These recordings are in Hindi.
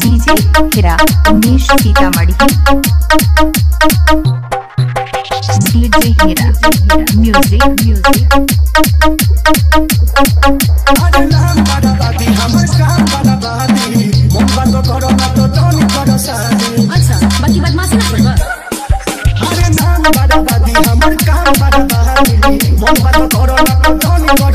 DJ Hira Umesh Sitamarhi. DJ Hira music music अच्छा बाकी बदमाशी ना करबा। अरे नाम बड़ा दादी हमर काम बड़ा दादी मोर बात करो ना तो नहीं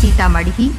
सीतामढ़ी